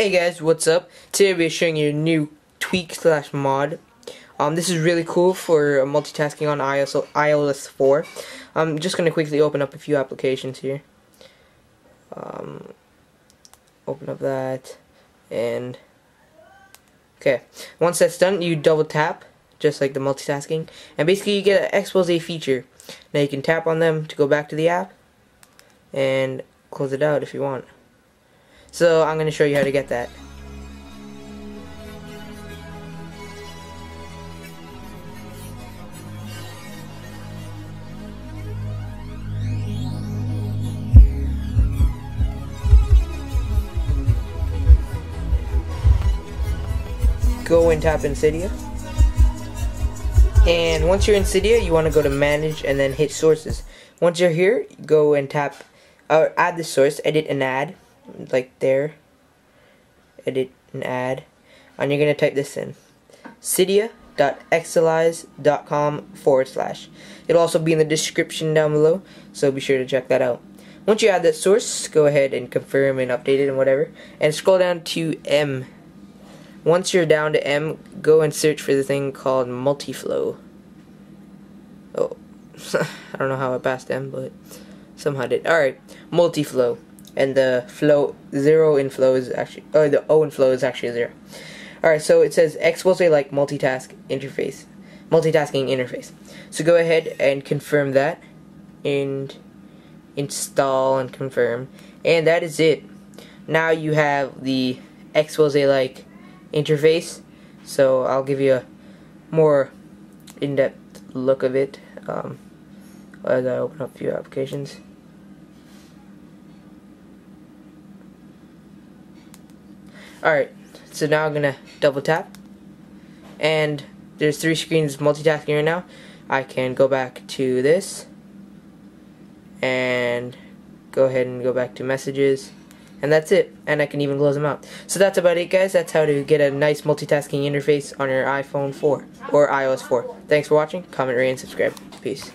Hey guys, what's up? Today we're showing you a new tweak slash mod. Um, this is really cool for multitasking on iOS, iOS 4. I'm just going to quickly open up a few applications here. Um, open up that, and okay. Once that's done, you double tap, just like the multitasking, and basically you get an Exposé feature. Now you can tap on them to go back to the app, and close it out if you want. So I'm going to show you how to get that. Go and tap Insidia. And once you're in Cydia, you want to go to Manage and then hit Sources. Once you're here, go and tap, uh, add the source, edit an ad like there edit and add and you're going to type this in. Cydia.xsellize.com forward slash. It'll also be in the description down below so be sure to check that out. Once you add that source go ahead and confirm and update it and whatever and scroll down to M. Once you're down to M go and search for the thing called multiflow. Oh I don't know how I passed M but somehow did. Alright Multifl0w and the flow zero in flow is actually or the O in flow is actually zero. Alright, so it says Exposé like multitask interface. Multitasking interface. So go ahead and confirm that and install and confirm. And that is it. Now you have the Exposé like interface. So I'll give you a more in-depth look of it um, as I open up a few applications. Alright, so now I'm gonna double tap and there's three screens multitasking right now. I can go back to this and go ahead and go back to messages and that's it and I can even close them out. So that's about it guys. That's how to get a nice multitasking interface on your iPhone 4 or iOS 4. Thanks for watching. Comment, rate, and subscribe. Peace.